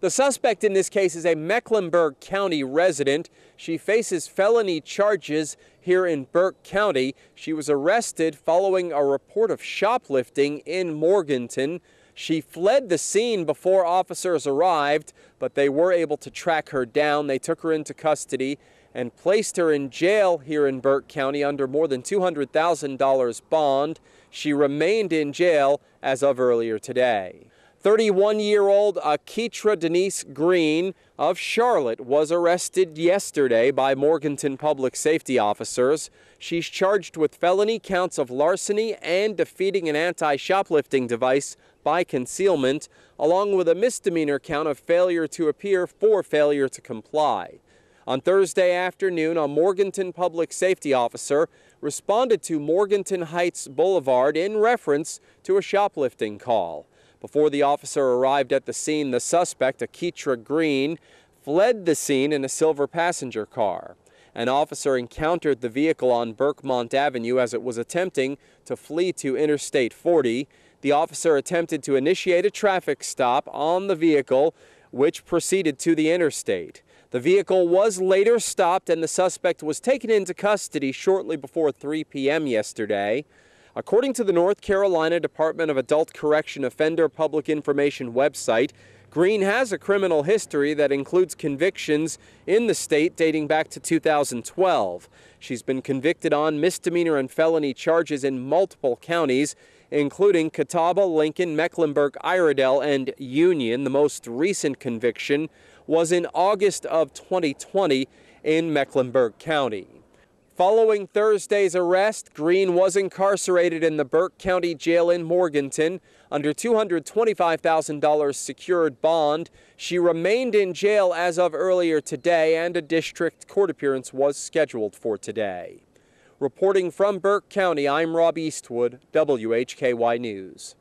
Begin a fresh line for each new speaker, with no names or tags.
The suspect in this case is a Mecklenburg County resident. She faces felony charges here in Burke County. She was arrested following a report of shoplifting in Morganton. She fled the scene before officers arrived, but they were able to track her down. They took her into custody and placed her in jail here in Burke County under more than $200,000 bond. She remained in jail as of earlier today. 31 year old Akitra Denise Green of Charlotte was arrested yesterday by Morganton public safety officers. She's charged with felony counts of larceny and defeating an anti shoplifting device by concealment, along with a misdemeanor count of failure to appear for failure to comply. On Thursday afternoon, a Morganton public safety officer responded to Morganton Heights Boulevard in reference to a shoplifting call. Before the officer arrived at the scene, the suspect, Akitra Green, fled the scene in a silver passenger car. An officer encountered the vehicle on Burkemont Avenue as it was attempting to flee to Interstate 40. The officer attempted to initiate a traffic stop on the vehicle, which proceeded to the interstate. The vehicle was later stopped and the suspect was taken into custody shortly before 3 p.m. yesterday. According to the North Carolina Department of Adult Correction Offender Public Information website, Green has a criminal history that includes convictions in the state dating back to 2012. She's been convicted on misdemeanor and felony charges in multiple counties, including Catawba, Lincoln, Mecklenburg, Iredell, and Union. The most recent conviction was in August of 2020 in Mecklenburg County. Following Thursday's arrest, Green was incarcerated in the Burke County Jail in Morganton under $225,000 secured bond. She remained in jail as of earlier today, and a district court appearance was scheduled for today. Reporting from Burke County, I'm Rob Eastwood, WHKY News.